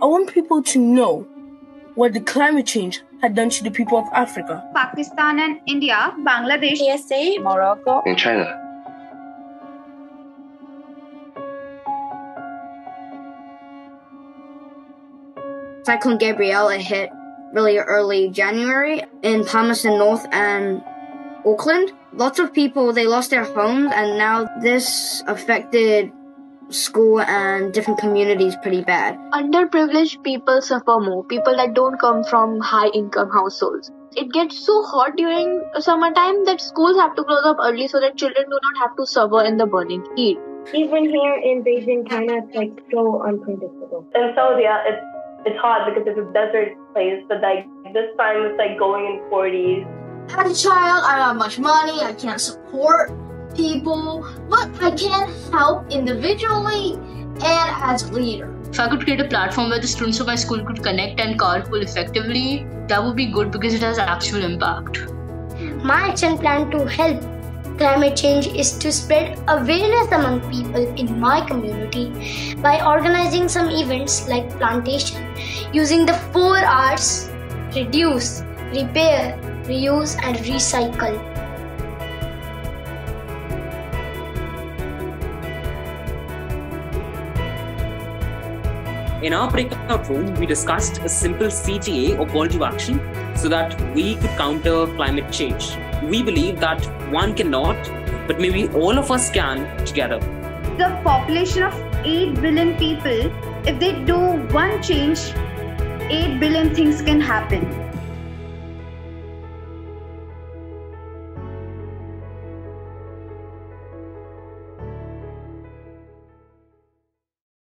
I want people to know what the climate change had done to the people of Africa. Pakistan and India, Bangladesh, USA, Morocco, and China. Cyclone Gabrielle hit really early January in Palmerston North and Auckland. Lots of people they lost their homes and now this affected school and different communities pretty bad. Underprivileged people suffer more, people that don't come from high income households. It gets so hot during summertime that schools have to close up early so that children do not have to suffer in the burning heat. Even here in Beijing, China, it's like so unpredictable. In Saudi, it's it's hot because it's a desert place, but like this time it's like going in 40s. As a child, I don't have much money. I can't support people, but I can help individually and as a leader. If I could create a platform where the students of my school could connect and carpool effectively, that would be good because it has actual impact. My action plan to help climate change is to spread awareness among people in my community by organizing some events like plantation using the 4 R's reduce, repair, reuse and recycle. In our breakout room, we discussed a simple CTA or call to action so that we could counter climate change. We believe that one cannot, but maybe all of us can together. The population of 8 billion people, if they do one change, 8 billion things can happen.